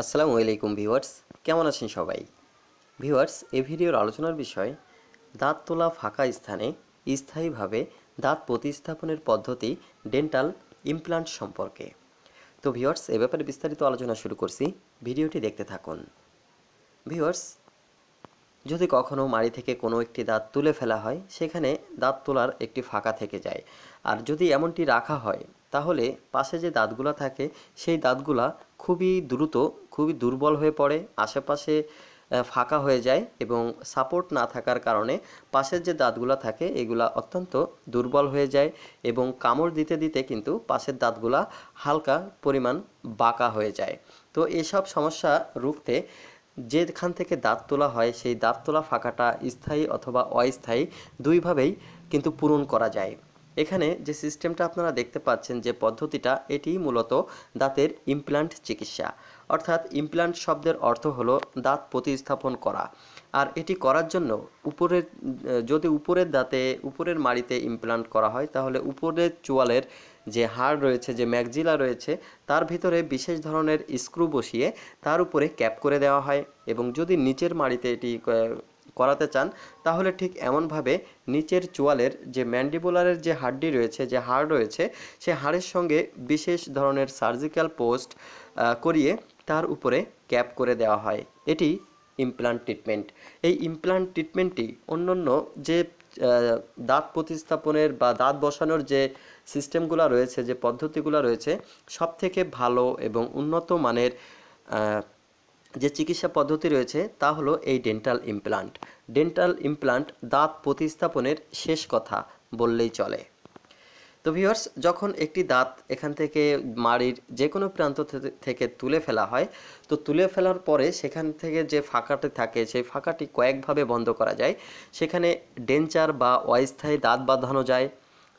আসসালামু আলাইকুম ভিউয়ার্স, কেমন আছেন সবাই? ভিউয়ার্স, এ ভিডিওর আলোচনার বিষয়, দাঁত তোলা ফাঁকা স্থানে স্থায়ীভাবে দাঁত প্রতিস্থাপনের পদ্ধতি ডেন্টাল ইমপ্লান্ট সম্পর্কে। তো ভিউয়ার্স, এ ব্যাপারে বিস্তারিত আলোচনা শুরু করছি, ভিডিওটি দেখতে থাকুন। ভিউয়ার্স, যদি কখনও মাড়ি থেকে কোনো একটি দাঁত তুলে ফেলা হয়, সেখানে দাঁত তোলার একটি ফাঁকা থেকে যায়। আর যদি এমনটি রাখা হয়, তাহলে পাশে যে দাঁতগুলা থাকে, সেই দাঁতগুলা খুবই দ্রুত খুবই দুর্বল হয়ে পড়ে, আশেপাশে ফাঁকা হয়ে যায় এবং সাপোর্ট না থাকার কারণে পাশের যে দাঁতগুলা থাকে এগুলা অত্যন্ত দুর্বল হয়ে যায় এবং কামড় দিতে দিতে কিন্তু পাশের দাঁতগুলা হালকা পরিমাণ বাঁকা হয়ে যায়। তো এসব সমস্যা রুখতে যেখান থেকে দাঁত তোলা হয় সেই দাঁত তোলা ফাঁকাটা স্থায়ী অথবা অস্থায়ী দুইভাবেই কিন্তু পূরণ করা যায়। এখানে যে সিস্টেমটা আপনারা দেখতে পাচ্ছেন যে পদ্ধতিটা এটি মূলত দাঁতের ইমপ্ল্যান্ট চিকিৎসা। অর্থাৎ ইমপ্ল্যান্ট শব্দের অর্থ হলো দাঁত প্রতিস্থাপন করা। আর এটি করার জন্য উপরের, যদি উপরের দাঁতে, উপরের মাড়িতে ইমপ্ল্যান্ট করা হয়, তাহলে উপরের চোয়ালের যে হাড় রয়েছে, যে ম্যাগজিলা রয়েছে, তার ভিতরে বিশেষ ধরনের স্ক্রু বসিয়ে তার উপরে ক্যাপ করে দেওয়া হয়। এবং যদি নিচের মাড়িতে এটি করাতে চান, তাহলে ঠিক এমনভাবে নিচের চোয়ালের যে ম্যান্ডিবুলারের যে হাড্ডি রয়েছে, যে হাড় রয়েছে, সে হাড়ের সঙ্গে বিশেষ ধরনের সার্জিক্যাল পোস্ট করিয়ে তার উপরে ক্যাপ করে দেওয়া হয়। এটি ইমপ্লান্ট ট্রিটমেন্ট এই ইমপ্লান্ট ট্রিটমেন্টটি অন্যান্য যে দাঁত প্রতিস্থাপনের বা দাঁত বসানোর যে সিস্টেমগুলো রয়েছে, যে পদ্ধতিগুলো রয়েছে সব থেকে ভালো এবং উন্নত মানের যে চিকিৎসা পদ্ধতি রয়েছে তা হলো এই ডেন্টাল ইমপ্লান্ট ডেন্টাল ইমপ্লান্ট দাঁত প্রতিস্থাপনের শেষ কথা বললেই চলে। তো ভিউয়ার্স যখন একটি দাঁত এখান থেকে মাড়ির যে কোনো প্রান্ত থেকে- তুলে ফেলা হয়, তো তুলে ফেলার পরে সেখান থেকে যে ফাঁকাটি থাকে, সেই ফাঁকাটি কয়েকভাবে বন্ধ করা যায়। সেখানে ডেঞ্চার বা অস্থায়ী দাঁত বাঁধানো যায়,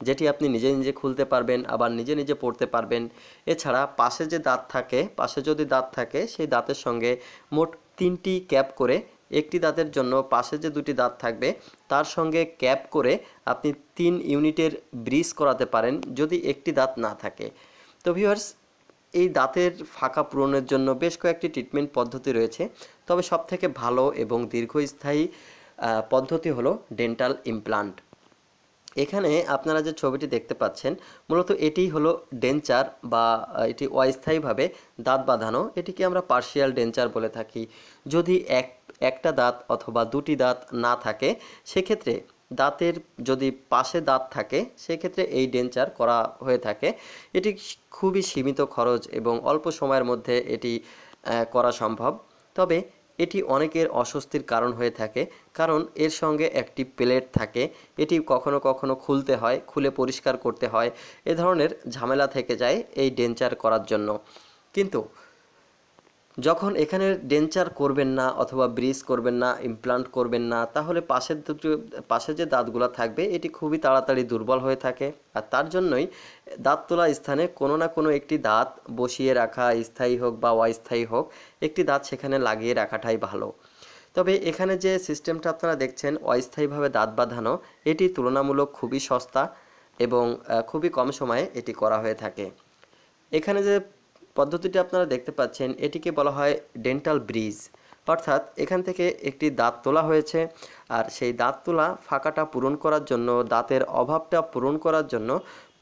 যেটি আপনি নিজে নিজে খুলতে পারবেন, আবার নিজে নিজে পড়তে পারবেন। এছাড়া পাশে যে দাঁত থাকে, পাশে যদি দাঁত থাকে, সেই দাঁতের সঙ্গে মোট তিনটি ক্যাপ করে একটি দাঁতের জন্য পাশে যে দুটি দাঁত থাকবে, তার সঙ্গে ক্যাপ করে আপনি তিন ইউনিটের ব্রিজ করাতে পারেন যদি একটি দাঁত না থাকে। তো ভিউয়ার্স, এই দাঁতের ফাঁকা পূরণের জন্য বেশ কয়েকটি ট্রিটমেন্ট পদ্ধতি রয়েছে। তবে সবথেকে ভালো এবং দীর্ঘস্থায়ী পদ্ধতি হলো ডেন্টাল ইমপ্লান্ট এখানে আপনারা যে ছবিটি দেখতে পাচ্ছেন, মূলত এটিই হলো ডেঞ্চার বা এটি অস্থায়ীভাবে দাঁত বাঁধানো। এটিকে আমরা পার্শিয়াল ডেঞ্চার বলে থাকি। যদি এক, একটা দাঁত অথবা দুটি দাঁত না থাকে, সেক্ষেত্রে দাঁতের যদি পাশে দাঁত থাকে, সেক্ষেত্রে এই ডেঞ্চার করা হয়ে থাকে। এটি খুবই সীমিত খরচ এবং অল্প সময়ের মধ্যে এটি করা সম্ভব। তবে এটি অনেকের অস্বস্তির কারণ হয়ে থাকে, কারণ এর সঙ্গে একটি প্লেট থাকে। এটি কখনো কখনো খুলতে হয়, খুলে পরিষ্কার করতে হয়। এ ধরনের ঝামেলা থেকে যায় এই ডেঞ্চার করার জন্য। কিন্তু যখন এখানে ডেঞ্চার করবেন না অথবা ব্রিজ করবেন না ইমপ্লান্ট করবেন না, তাহলে পাশের দুটো পাশে যে দাঁতগুলো থাকবে, এটি খুবই তাড়াতাড়ি দুর্বল হয়ে থাকে। আর তার জন্যই দাঁত তোলা স্থানে কোনো না কোনো একটি দাঁত বসিয়ে রাখা, স্থায়ী হোক বা অস্থায়ী হোক, একটি দাঁত সেখানে লাগিয়ে রাখাটাই ভালো। তবে এখানে যে সিস্টেমটা আপনারা দেখছেন, অস্থায়ীভাবে দাঁত বাঁধানো, এটি তুলনামূলক খুবই সস্তা এবং খুবই কম সময়ে এটি করা হয়ে থাকে। এখানে যে পদ্ধতিটি আপনারা দেখতে পাচ্ছেন। এটিকে বলা হয় ডেন্টাল ব্রিজ অর্থাৎ এখান থেকে একটি দাঁত তোলা হয়েছে আর সেই দাঁত তোলা ফাঁকাটা পূরণ করার জন্য, দাঁতের অভাবটা পূরণ করার জন্য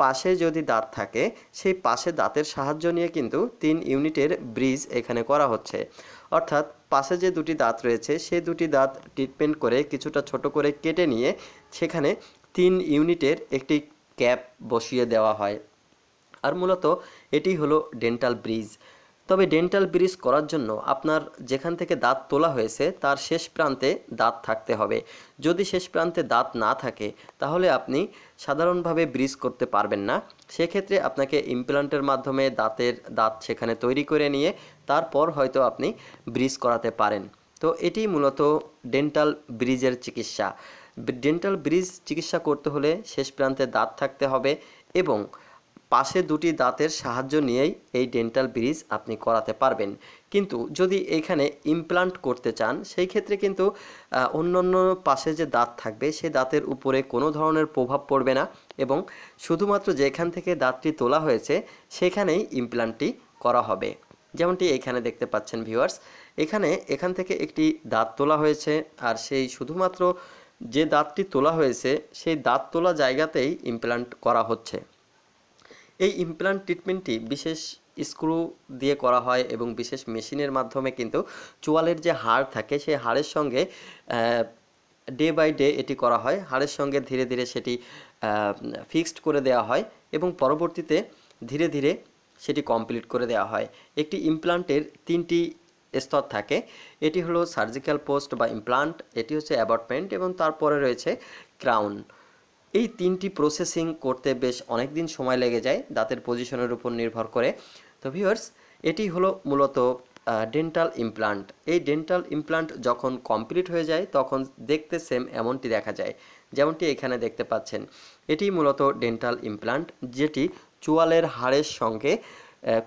পাশে যদি দাঁত থাকে, সেই পাশে দাঁতের সাহায্য নিয়ে কিন্তু তিন ইউনিটের ব্রিজ এখানে করা হচ্ছে। অর্থাৎ পাশে যে দুটি দাঁত রয়েছে সেই দুটি দাঁত ট্রিটমেন্ট করে কিছুটা ছোট করে কেটে নিয়ে সেখানে তিন ইউনিটের একটি ক্যাপ বসিয়ে দেওয়া হয়। আর মূলত এটি হলো ডেন্টাল ব্রিজ তবে ডেন্টাল ব্রিজ করার জন্য আপনার যেখান থেকে দাঁত তোলা হয়েছে, তার শেষ প্রান্তে দাঁত থাকতে হবে। যদি শেষ প্রান্তে দাঁত না থাকে, তাহলে আপনি সাধারণভাবে ব্রিজ করতে পারবেন না। সেক্ষেত্রে আপনাকে ইমপ্লান্টের মাধ্যমে দাঁতের দাঁত সেখানে তৈরি করে নিয়ে, তারপর হয়তো আপনি ব্রিজ করাতে পারেন। তো এটি মূলত ডেন্টাল ব্রিজের চিকিৎসা। ডেন্টাল ব্রিজ চিকিৎসা করতে হলে শেষ প্রান্তে দাঁত থাকতে হবে এবং পাশে দুটি দাঁতের সাহায্য নিয়েই এই ডেন্টাল ব্রিজ আপনি করাতে পারবেন। কিন্তু যদি এখানে ইমপ্লান্ট করতে চান, সেই ক্ষেত্রে কিন্তু অন্য অন্য পাশে যে দাঁত থাকবে সেই দাঁতের উপরে কোনো ধরনের প্রভাব পড়বে না এবং শুধুমাত্র যেখান থেকে দাঁতটি তোলা হয়েছে, সেখানেই ইমপ্লান্টটি করা হবে। যেমনটি এখানে দেখতে পাচ্ছেন ভিউয়ার্স, এখানে এখান থেকে একটি দাঁত তোলা হয়েছে আর সেই শুধুমাত্র যে দাঁতটি তোলা হয়েছে, সেই দাঁত তোলা জায়গাতেই ইমপ্লান্ট করা হচ্ছে। এই ইমপ্লান্ট ট্রিটমেন্টটি বিশেষ স্ক্রু দিয়ে করা হয় এবং বিশেষ মেশিনের মাধ্যমে কিন্তু চোয়ালের যে হাড় থাকে, সেই হাড়ের সঙ্গে ডে বাই ডে এটি করা হয়। হাড়ের সঙ্গে ধীরে ধীরে সেটি ফিক্সড করে দেওয়া হয় এবং পরবর্তীতে ধীরে ধীরে সেটি কমপ্লিট করে দেওয়া হয়। একটি ইমপ্লান্টের তিনটি স্তর থাকে। এটি হলো সার্জিক্যাল পোস্ট বা ইমপ্লান্ট এটি হচ্ছে অ্যাবটমেন্ট এবং তারপরে রয়েছে ক্রাউন এই তিনটি প্রসেসিং করতে বেশ অনেক দিন সময় লেগে যায় দাঁতের পজিশনের উপর নির্ভর করে। তো ভিউয়ার্স এটি হলো মূলত ডেন্টাল ইমপ্লান্ট এই ডেন্টাল ইমপ্লান্ট যখন কমপ্লিট হয়ে যায়, তখন দেখতে সেম এমনটি দেখা যায়, যেমনটি এখানে দেখতে পাচ্ছেন। এটি মূলত ডেন্টাল ইমপ্লান্ট যেটি চোয়ালের হাড়ের সঙ্গে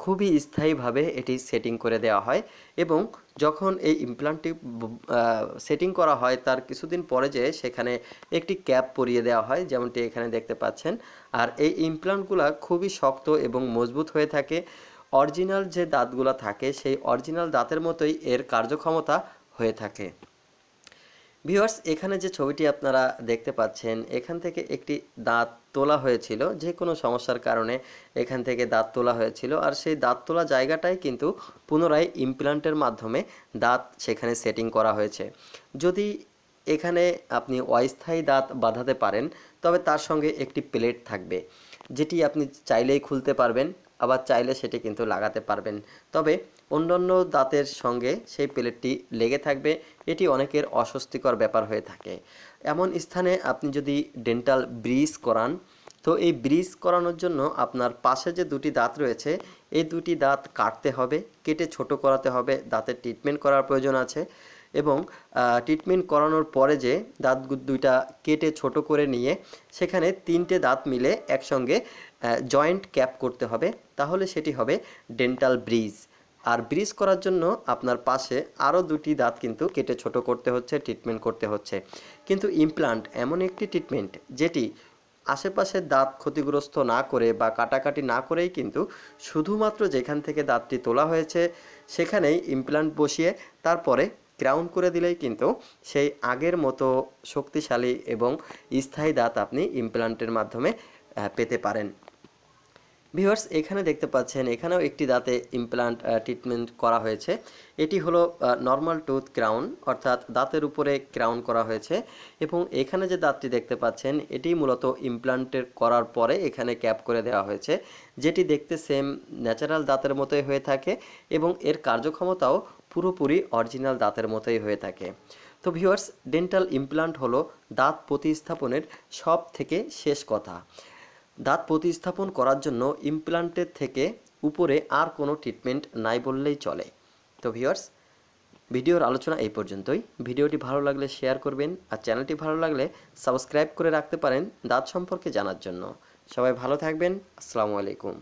খুবই স্থায়ীভাবে এটি সেটিং করে দেওয়া হয় এবং যখন এই ইমপ্লান্টটি সেটিং করা হয় তার কিছুদিন পরে যে সেখানে একটি ক্যাপ পরিয়ে দেওয়া হয়, যেমনটি এখানে দেখতে পাচ্ছেন। আর এই ইমপ্লান্টগুলো খুবই শক্ত এবং মজবুত হয়ে থাকে। অরিজিনাল যে দাঁতগুলো থাকে, সেই অরিজিনাল দাঁতের মতোই এর কার্যক্ষমতা হয়ে থাকে। ভিউয়ার্স, এখানে যে ছবিটি আপনারা দেখতে পাচ্ছেন, এখান থেকে একটি দাঁত তোলা হয়েছিল। যে কোনো সমস্যার কারণে এখান থেকে দাঁত তোলা হয়েছিল। আর সেই দাঁত তোলা জায়গাটাই কিন্তু পুনরায় ইমপ্লান্টের মাধ্যমে দাঁত সেখানে সেটিং করা হয়েছে। যদি এখানে আপনি অস্থায়ী দাঁত বাঁধাতে পারেন, তবে তার সঙ্গে একটি প্লেট থাকবে, যেটি আপনি চাইলেই খুলতে পারবেন। আবার চাইলে সেটি কিন্তু লাগাতে পারবেন। তবে অন্যান্য দাঁতের সঙ্গে সেই প্লেটটি লেগে থাকবে, এটি অনেকের অস্বস্তিকর ব্যাপার হয়ে থাকে। এমন স্থানে আপনি যদি ডেন্টাল ব্রিজ করান, তো এই ব্রিজ করানোর জন্য আপনার পাশে যে দুটি দাঁত রয়েছে, এই দুটি দাঁত কাটতে হবে, কেটে ছোট করাতে হবে, দাঁতের ট্রিটমেন্ট করার প্রয়োজন আছে। এবং ট্রিটমেন্ট করানোর পরে যে দাঁত দুইটা কেটে ছোট করে নিয়ে সেখানে তিনটে দাঁত মিলে একসঙ্গে জয়েন্ট ক্যাপ করতে হবে। তাহলে সেটি হবে ডেন্টাল ব্রিজ আর ব্রিজ করার জন্য আপনার পাশে আরও দুটি দাঁত কিন্তু কেটে ছোট করতে হচ্ছে ট্রিটমেন্ট করতে হচ্ছে। কিন্তু ইমপ্লান্ট এমন একটি ট্রিটমেন্ট যেটি আশেপাশের দাঁত ক্ষতিগ্রস্ত না করে বা কাটাকাটি না করেই কিন্তু শুধুমাত্র যেখান থেকে দাঁতটি তোলা হয়েছে সেখানেই ইমপ্লান্ট বসিয়ে তারপরে ক্রাউন করে দিলেই কিন্তু সেই আগের মতো শক্তিশালী এবং স্থায়ী দাঁত আপনি ইমপ্লান্টের মাধ্যমে পেতে পারেন। ভিউয়ার্স, এখানে দেখতে পাচ্ছেন, এখানেও একটি দাঁতে ইমপ্লান্ট ট্রিটমেন্ট করা হয়েছে। এটি হলো নর্মাল টুথ ক্রাউন অর্থাৎ দাঁতের উপরে ক্রাউন করা হয়েছে এবং এখানে যে দাঁতটি দেখতে পাচ্ছেন, এটি মূলত ইমপ্লান্টের করার পরে এখানে ক্যাপ করে দেওয়া হয়েছে, যেটি দেখতে সেম ন্যাচারাল দাঁতের মতোই হয়ে থাকে এবং এর কার্যক্ষমতাও পুরোপুরি অরিজিনাল দাঁতের মতোই হয়ে থাকে। তো ভিউয়ার্স ডেন্টাল ইমপ্লান্ট হলো দাঁত প্রতিস্থাপনের সব থেকে শেষ কথা। দাঁত প্রতিস্থাপন করার জন্য ইমপ্লান্টের থেকে উপরে আর কোনো ট্রিটমেন্ট নাই বললেই চলে। তো ভিওর্স ভিডিওর আলোচনা এই পর্যন্তই। ভিডিওটি ভালো লাগলে শেয়ার করবেন আর চ্যানেলটি ভালো লাগলে সাবস্ক্রাইব করে রাখতে পারেন দাঁত সম্পর্কে জানার জন্য। সবাই ভালো থাকবেন। আসসালামু আলাইকুম।